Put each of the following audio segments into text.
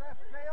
play on.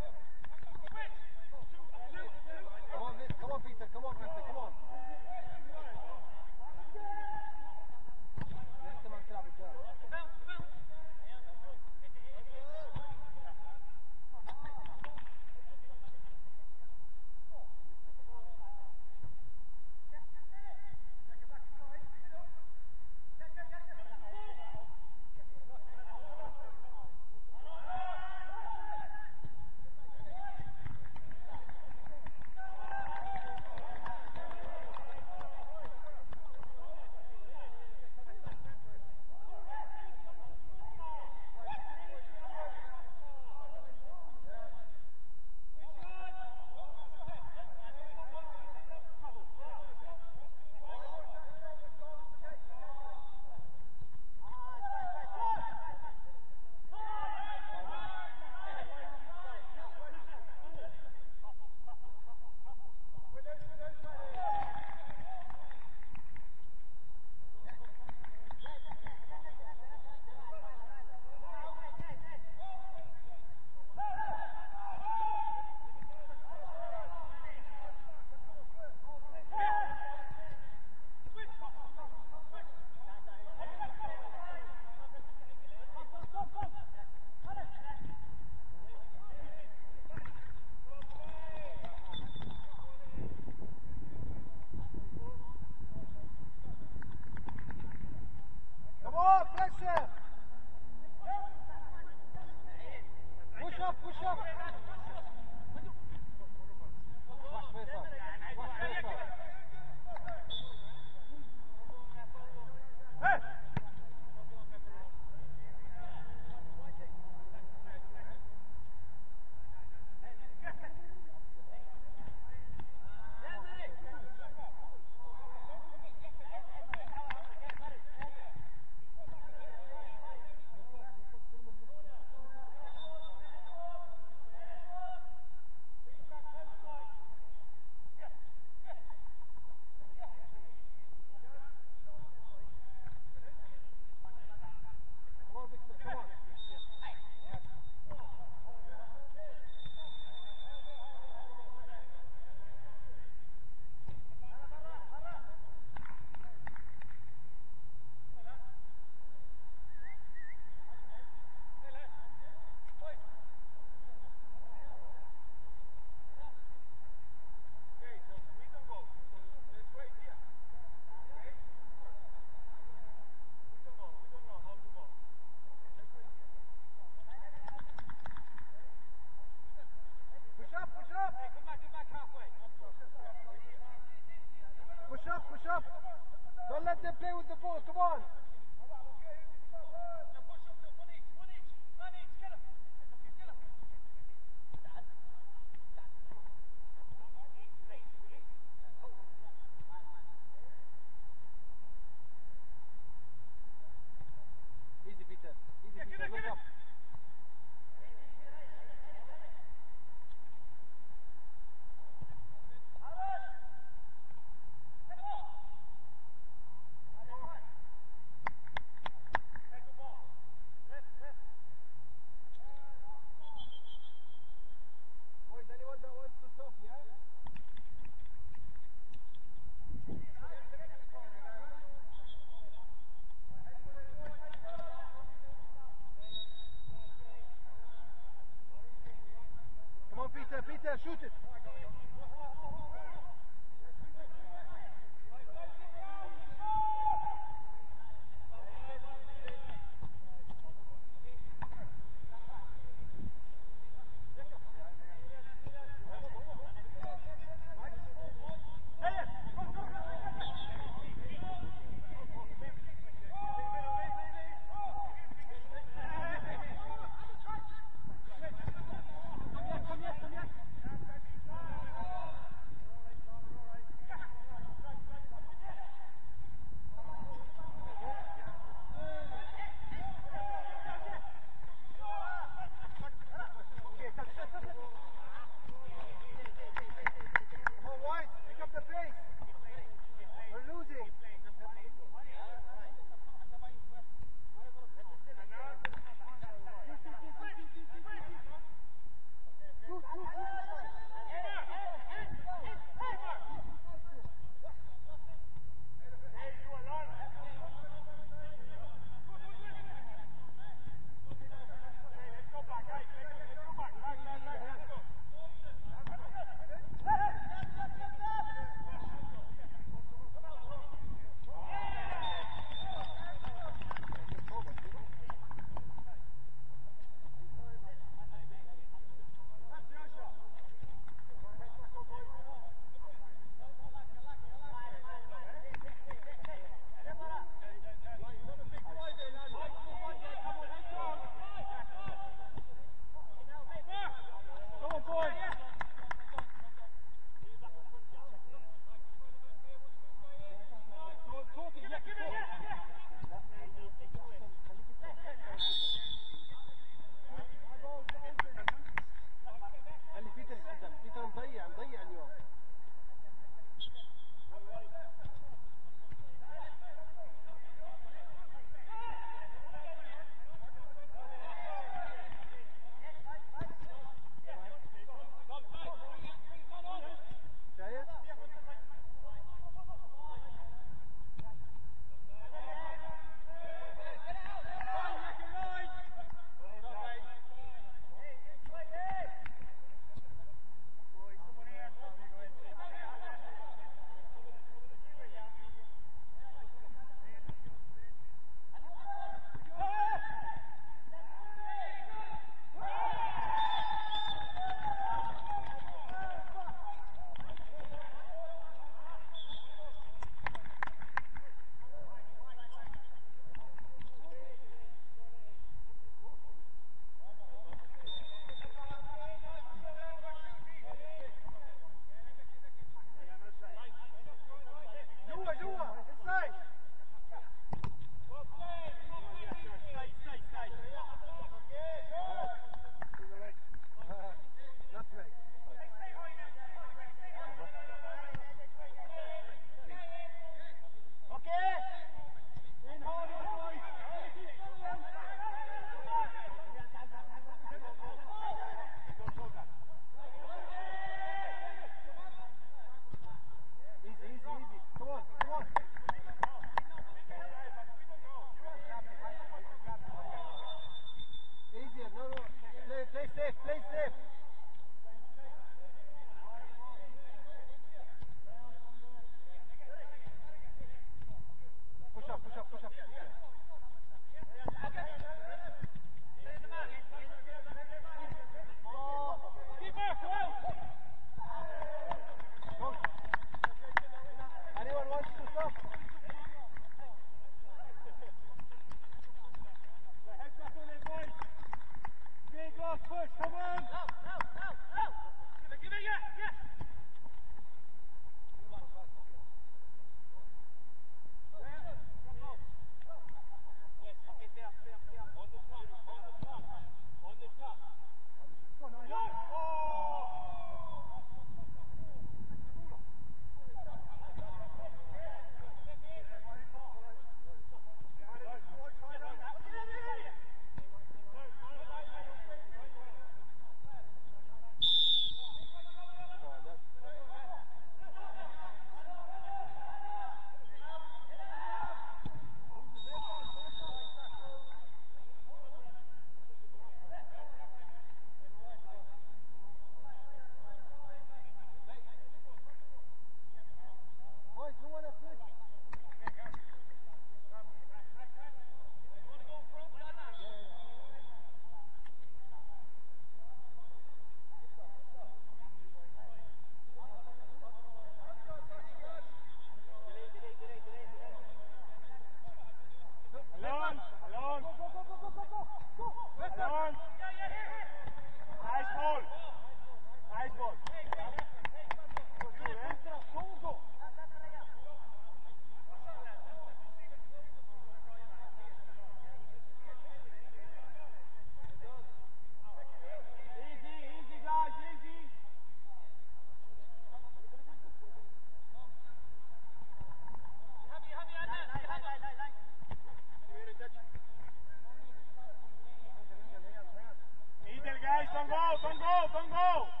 Don't